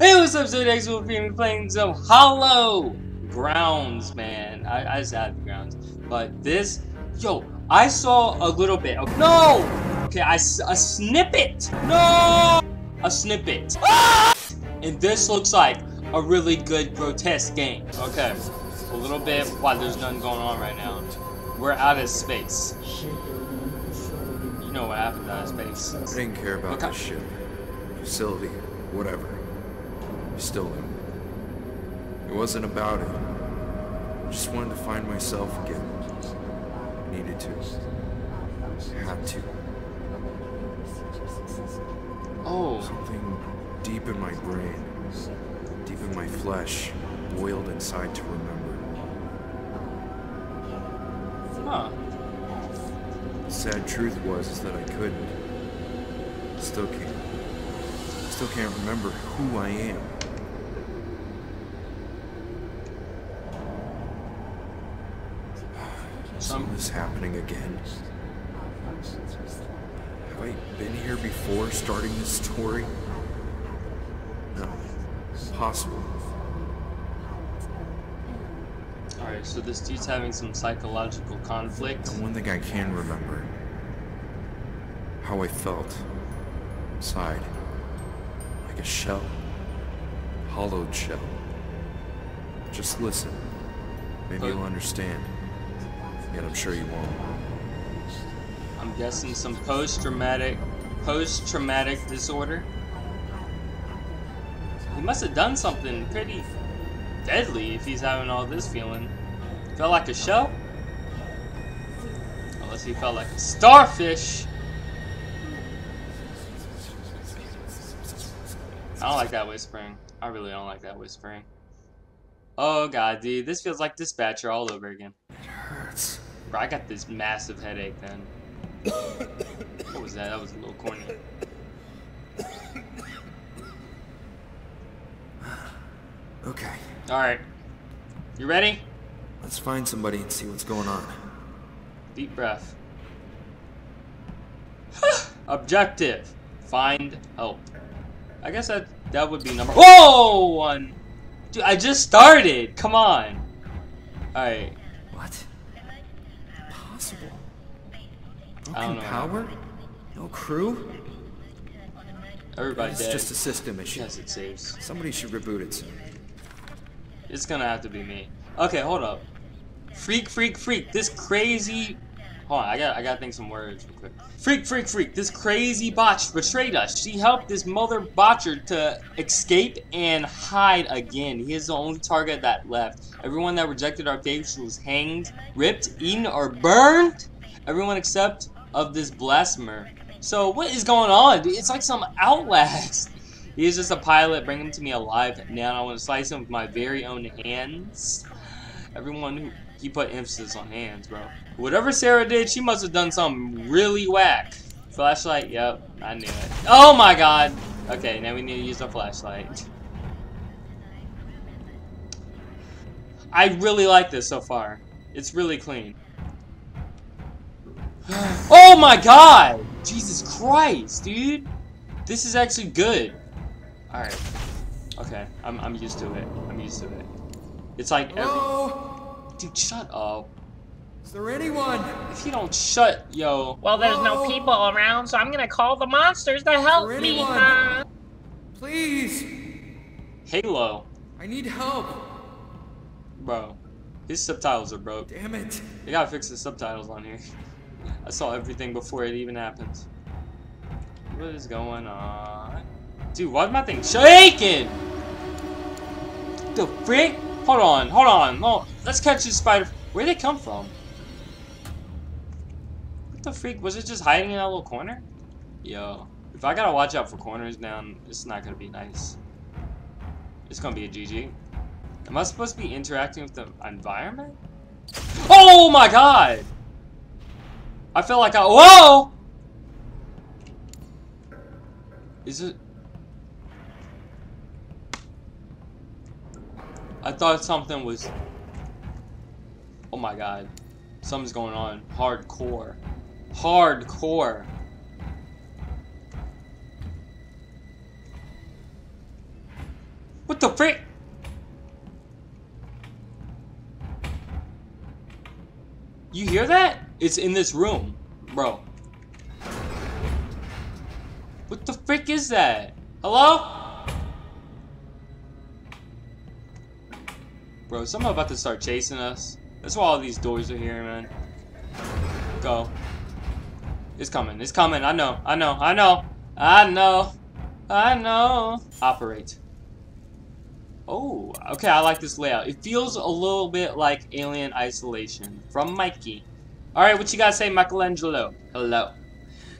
Hey, what's up, Zodiacs? We'll be playing some Hollow Grounds, man. I, I just added the grounds. But this, yo, I saw a little bit. Okay, no! Okay, I, a snippet! No! A snippet. Ah! And this looks like a really good grotesque game. Okay, a little bit. Wow, there's nothing going on right now. We're out of space. You know what happened out of space. I didn't care about this ship, facility, whatever. Still. It wasn't about it. I just wanted to find myself again. Needed to. Had to. Oh, Something deep in my brain, deep in my flesh, boiled inside to remember. huh. The sad truth was is that I couldn't. Still can't. Still can't remember who I am. Some- Some this happening again. Have I been here before starting this story? No. Possible. Alright, so this dude's having some psychological conflict. The one thing I can remember. How I felt. Inside. Like a shell. Hollowed shell. Just listen. Maybe But- you'll understand. Yet I'm sure you won't. I'm guessing some post-traumatic post-traumatic disorder. He must have done something pretty deadly if he's having all this feeling. Felt like a shell? Unless he felt like a starfish. I don't like that whispering. I really don't like that whispering. Oh god, dude, this feels like Dispatcher all over again. It hurts. Bro, I got this massive headache then. What was that? That was a little corny. Okay. Alright. You ready? Let's find somebody and see what's going on. Deep breath. Objective. Find help. I guess that that would be number Whoa one Dude, I just started! Come on. Alright. What? Broken power? No crew? Everybody It's dead. just a system issue. Yes, it saves. Somebody should reboot it soon. It's gonna have to be me. Okay, hold up. Freak, freak, freak. This crazy. Hold on, I got, I gotta think some words real quick. Freak, freak, freak. This crazy botch betrayed us. She helped this mother botcher to escape and hide again. He is the only target that left. Everyone that rejected our faith was hanged, ripped, eaten, or burned. Everyone except of this blasphemer. So what is going on? It's like some outlast. He is just a pilot. Bring him to me alive now. I want to slice him with my very own hands. Everyone who he put emphasis on hands, bro. Whatever Sarah did, she must have done something really whack. Flashlight, yep, I knew it. Oh my god. Okay, now we need to use our flashlight. I really like this so far. It's really clean. Oh my god! Jesus Christ, dude! This is actually good. Alright. Okay, I'm, I'm used to it. I'm used to it. It's like every- Hello? Dude, shut up. Is there anyone? If you don't shut, yo. Well, there's no Oh. people around, so I'm gonna call the monsters to help me. huh? Please! Halo. I need help! Bro. His subtitles are broke. Damn it! They gotta fix the subtitles on here. I saw everything before it even happens. What is going on? Dude, Why why's my thing shaking? The frick? Hold on, hold on. No, let's catch this spider. Where'd they come from? What the freak? Was it just hiding in that little corner? Yo, if I gotta watch out for corners now, it's not gonna be nice. It's gonna be a GG. Am I supposed to be interacting with the environment? Oh my god! I felt like I- Whoa! Is it? I thought something was... Oh my god. Something's going on. Hardcore. Hardcore. What the frick? You hear that? It's in this room, bro. What the frick is that? Hello? Bro, someone about to start chasing us. That's why all these doors are here, man. Go. It's coming. It's coming. I know. I know. I know. I know. I know. Operate. Oh, okay, I like this layout. It feels a little bit like Alien Isolation from Mikey. Alright, what you gotta say, Michelangelo? Hello.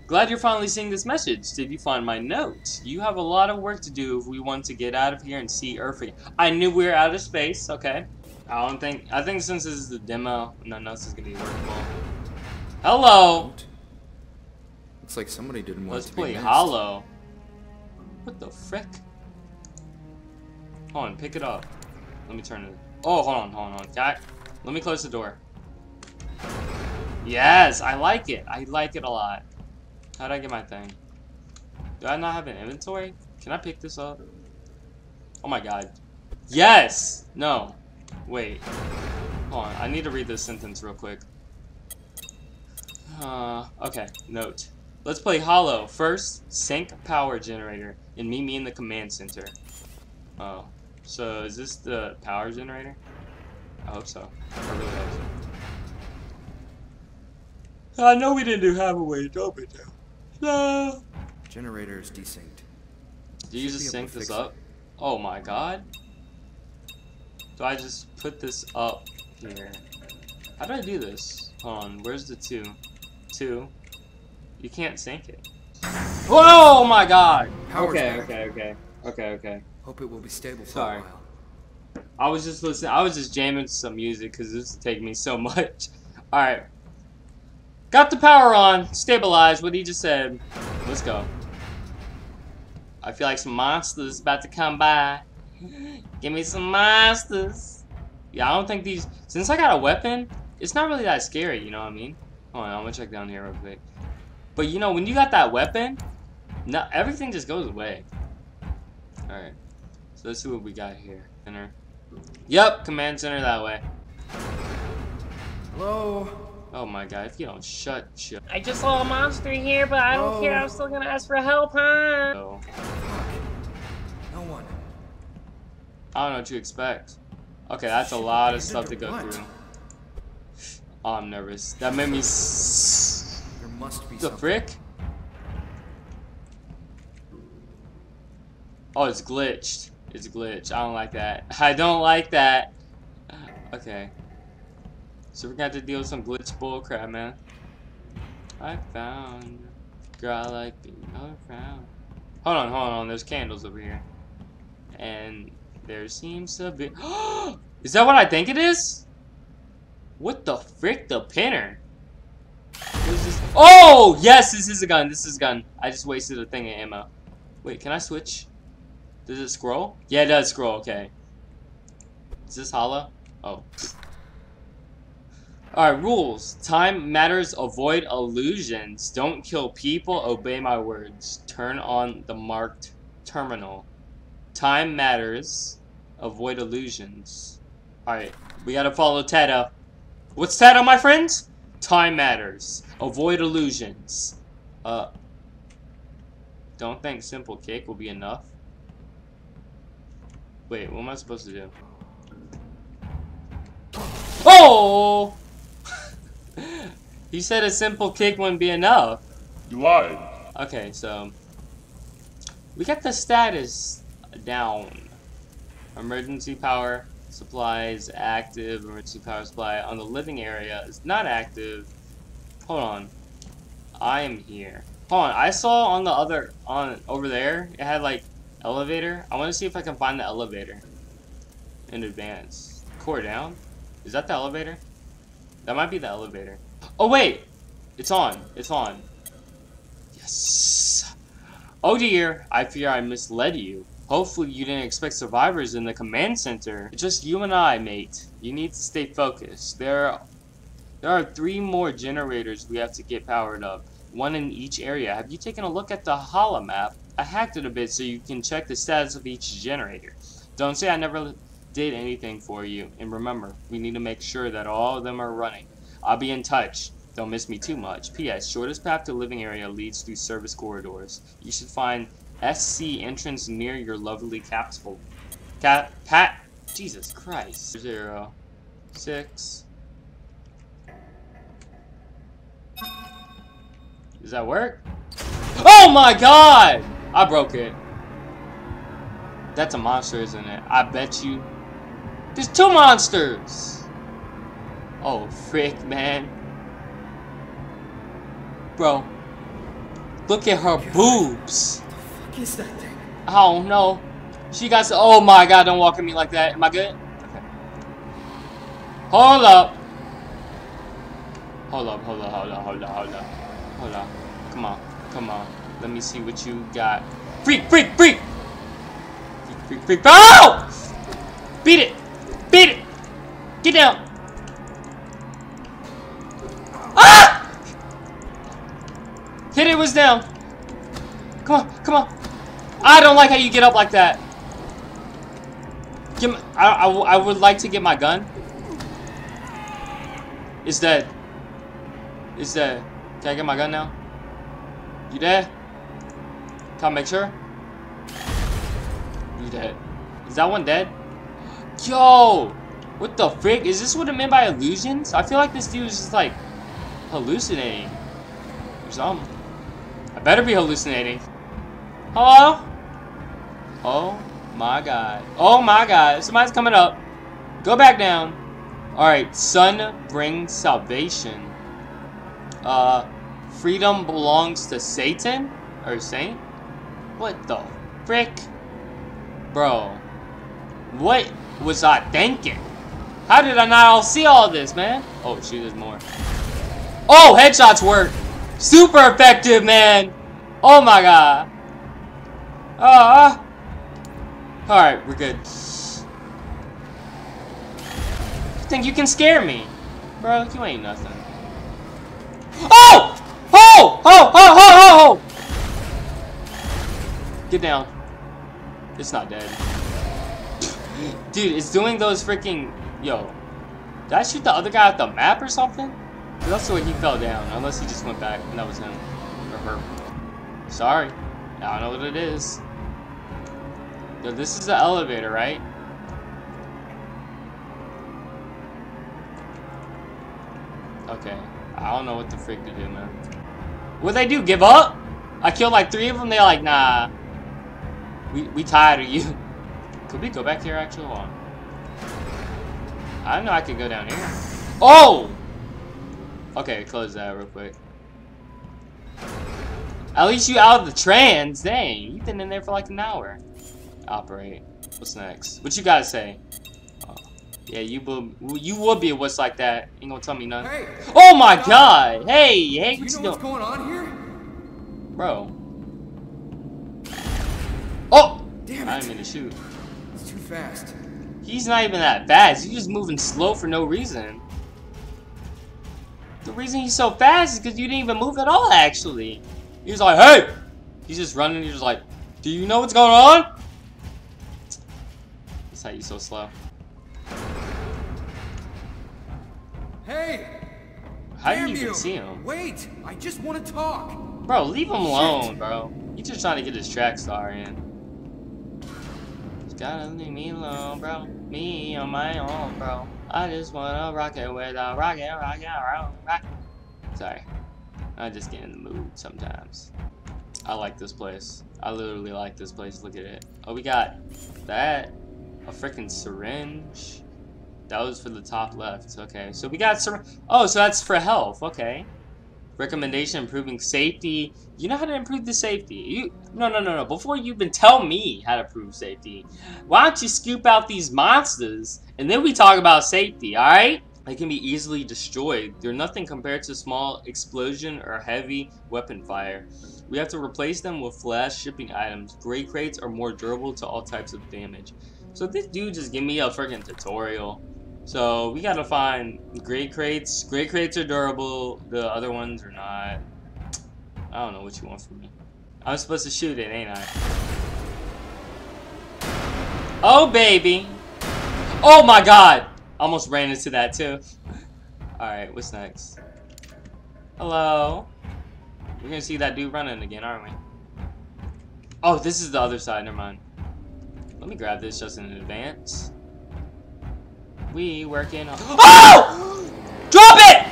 Glad you're finally seeing this message. Did you find my note? You have a lot of work to do if we want to get out of here and see Earth again. I knew we were out of space, okay. I don't think, I think since this is the demo, none else is gonna be workable. Hello! Looks like somebody didn't want Let's to play. Hollow. What the frick? Hold on, pick it up. Let me turn it. Oh, hold on, hold on, hold on. Let me close the door. Yes, I like it. I like it a lot. How'd I get my thing? Do I not have an inventory? Can I pick this up? Oh my god. Yes! No. Wait. Hold on, I need to read this sentence real quick. Uh, okay, note. Let's play Hollow. First, sync power generator and meet me in the command center. Oh, so is this the power generator? I hope so. I really hope so. I know we didn't do half a way, don't we, Joe? No. Generator is desynced. Do you Should just sync this fix up? Oh my god. Do I just put this up here? How do I do this? Hold on, where's the two? Two. You can't sync it. Oh my god! Power's okay, back. okay, okay. Okay, okay. Hope it will be stable for Sorry. a while. I was just listening. I was just jamming some music because this is taking me so much. All right. Got the power on. Stabilized. What he just said. Let's go. I feel like some monsters about to come by. Give me some monsters. Yeah, I don't think these. Since I got a weapon, it's not really that scary. You know what I mean? Hold on, I'm gonna check down here real quick. But you know, when you got that weapon, no, everything just goes away. All right. So let's see what we got here. Center. Yep, command center that way. Hello? Oh my god, if you don't shut, shut. I just saw a monster here, but I don't Whoa. care. I'm still gonna ask for help, huh? So, No one. I don't know what you expect. Okay, that's a lot of stuff to go What? through. Oh, I'm nervous. That made me There must be the something. frick? Oh, it's glitched. It's glitched. I don't like that. I don't like that. Okay. So we're gonna have to deal with some glitch bullcrap, man. I found girl I like being around. Hold on, hold on. There's candles over here, and there seems to be. is that what I think it is? What the frick? The pinner. Oh yes, this is a gun. This is a gun. I just wasted a thing of ammo. Wait, can I switch? Does it scroll? Yeah, it does scroll. Okay. Is this hollow? Oh. Alright, rules. Time matters. Avoid illusions. Don't kill people. Obey my words. Turn on the marked terminal. Time matters. Avoid illusions. Alright, we gotta follow Teta. What's Teta, my friends? Time matters. Avoid illusions. Uh. Don't think simple kick will be enough. Wait, what am I supposed to do? Oh! You said a simple kick wouldn't be enough. You lied. Okay, so we got the status down. Emergency power supply is active. Emergency power supply on the living area is not active. Hold on, I am here. Hold on, I saw on the other on over there it had like elevator. I want to see if I can find the elevator in advance. Core down. Is that the elevator? That might be the elevator. Oh wait, it's on. It's on. Yes. Oh dear, I fear I misled you. Hopefully you didn't expect survivors in the command center. It's just you and I, mate. You need to stay focused. There are, there are three more generators we have to get powered up. One in each area. Have you taken a look at the HALA holomap? I hacked it a bit so you can check the status of each generator. Don't say I never did anything for you. And remember, we need to make sure that all of them are running. I'll be in touch. Don't miss me too much. P.S. Shortest path to living area leads through service corridors. You should find SC entrance near your lovely capsule. Cat, Pat, Jesus Christ. Zero, six. Does that work? Oh my god! I broke it. That's a monster, isn't it? I bet you. There's two monsters! Oh, frick, man. Bro. Look at her boobs. What is that thing? I don't know. She got so. Oh my god, don't walk at me like that. Am I good? Okay. Hold up. Hold up, hold up, hold up, hold up, hold up. Hold up. Come on, come on. Let me see what you got. Freak, freak, freak! Freak, freak, freak. Oh! Beat it! Beat it! Get down! Down. Come on, come on. I don't like how you get up like that. Give me, I, I, I would like to get my gun. It's dead. It's dead. Can I get my gun now? You dead? Can I make sure? You dead. Is that one dead? Yo! What the frick? Is this what it meant by illusions? I feel like this dude is just like hallucinating. Or something. I better be hallucinating. Hello? Oh my god. Oh my god. Somebody's coming up. Go back down. Alright, sun brings salvation. Uh, freedom belongs to Satan? Or Saint? What the frick? Bro. What was I thinking? How did I not all see all this, man? Oh, shoot, there's more. Oh, headshots work. Super effective, man. Oh my god. Ah. Uh, Alright, we're good. You think you can scare me? Bro, you ain't nothing. Oh! Oh! Oh! Oh! Oh! Oh! Get down. It's not dead. Dude, it's doing those freaking... Yo. Did I shoot the other guy at the map or something? That's the way he fell down. Unless he just went back and that was him. Or her. Sorry. I don't know what it is. This is the elevator, right? Okay. I don't know what the freak to do, man. What they do? Give up? I killed like three of them. They're like, nah. We we tired of you. Could we go back here actually? Hold on. I know I could go down here. Oh! Okay, close that real quick. At least you out of the trans. Dang, you've been in there for like an hour. Operate. What's next? What you gotta say? Oh, yeah, you would. You would be a what's like that. Ain't gonna tell me nothing. Hey! Oh my god! Hey, hey, Do what you you know what's going on here? bro? Oh! Damn I it. didn't mean to shoot. It's too fast. He's not even that fast. He's just moving slow for no reason. The reason he's so fast is because you didn't even move at all, actually. He's like, hey! He's just running. He's just like, do you know what's going on? That's how you so slow. Hey! How do you you! even see him? Wait! I just want to talk. Bro, leave him alone, bro. He's just trying to get his track star in. Just gotta leave me alone, bro. Me on my own, bro. I just wanna rock it with a rocket, rocket, rock, rock. Sorry. I just get in the mood sometimes. I like this place. I literally like this place. Look at it. Oh, we got that. A freaking syringe. That was for the top left. Okay, so we got syringe. Oh, so that's for health. Okay. Recommendation improving safety. You know how to improve the safety. You no no no no. Before you even tell me how to improve safety, why don't you scoop out these monsters and then we talk about safety, alright? They can be easily destroyed. They're nothing compared to small explosion or heavy weapon fire. We have to replace them with flash shipping items. Gray crates are more durable to all types of damage. So this dude just give me a freaking tutorial. So we gotta find gray crates. Gray crates are durable. The other ones are not. I don't know what you want from me. I'm supposed to shoot it, ain't I? Oh, baby. Oh, my God. Almost ran into that, too. Alright, what's next? Hello? We're gonna see that dude running again, aren't we? Oh, this is the other side. Never mind. Let me grab this just in advance. We working on- OH! Drop it!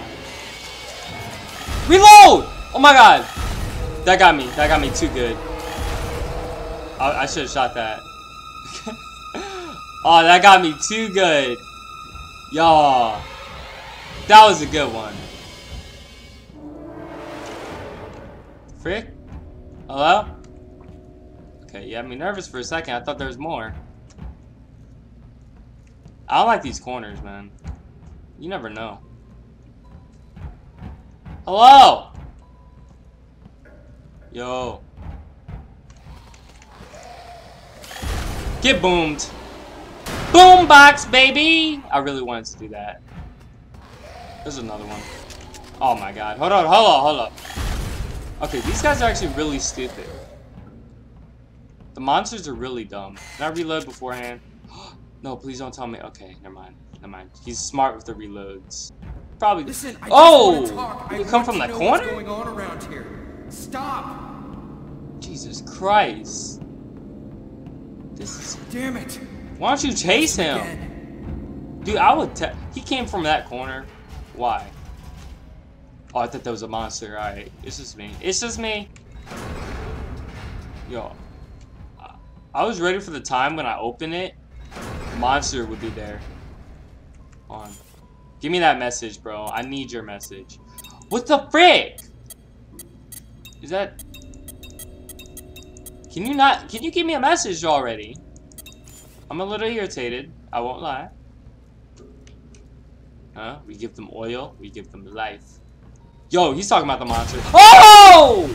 Reload! Oh my god. That got me. That got me too good. I, I should have shot that. oh, that got me too good. Y'all. That was a good one. Frick? Hello? Okay, you had me nervous for a second. I thought there was more. I like these corners, man. You never know. Hello? Yo. Get boomed. Boombox, baby! I really wanted to do that. There's another one. Oh my god. Hold on, hold on, hold on. Okay, these guys are actually really stupid. The monsters are really dumb. Can I reload beforehand? no, please don't tell me. Okay, never mind. Never mind. He's smart with the reloads. Probably. Listen, I oh! just talk. You I come from the know corner? What's going on around here? Stop! Jesus Christ. This is. Damn it! Why don't you chase him? Again. Dude, I would tell. He came from that corner. Why? Oh, I thought that was a monster. Alright, it's just me. It's just me. Yo. I- I was ready for the time when I open it. Monster would be there. On. Give me that message, bro. I need your message. What the frick? Is that... Can you not... Can you give me a message already? I'm a little irritated. I won't lie. Huh? We give them oil. We give them life. Yo, he's talking about the monster. Oh!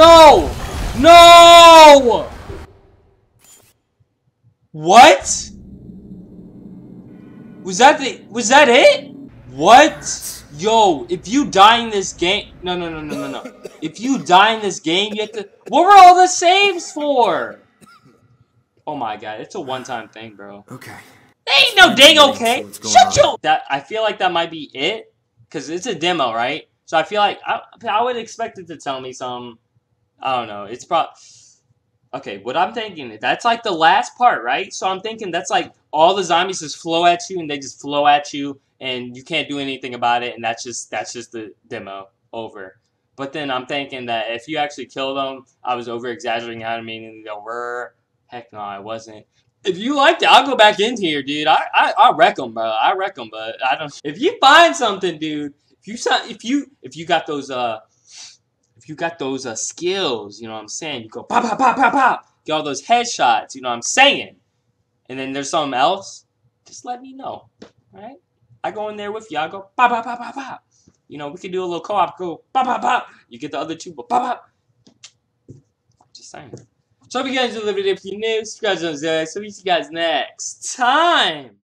No! No! What? Was that the was that it? What? Yo, if you die in this game No no no no no no. If you die in this game, you have to What were all the saves for? Oh my god, it's a one-time thing, bro. Okay. Ain't no dang okay. Shut your that I feel like that might be it. Cause it's a demo, right? So I feel like I, I would expect it to tell me some I don't know. It's probably Okay, what I'm thinking, that's like the last part, right? So I'm thinking that's like all the zombies just flow at you and they just flow at you and you can't do anything about it and that's just that's just the demo over. But then I'm thinking that if you actually kill them, I was over exaggerating how to mean they were. Heck no, I wasn't. If you liked it, I'll go back in here, dude. I I I wreck them, bro. I wreck them, but I don't. If you find something, dude, if you if you if you got those uh you got those uh, skills, you know what I'm saying? You go pop, pop, pop, pop, pop. Get all those headshots, you know what I'm saying? And then there's something else, just let me know, alright? I go in there with you, I go pop, pop, pop, pop, pop. You know, we could do a little co-op, go pop, pop, pop. You get the other two, go pop, pop. Just saying. So I hope you guys enjoyed the video. If you're new, subscribe to the. So we see you guys next time.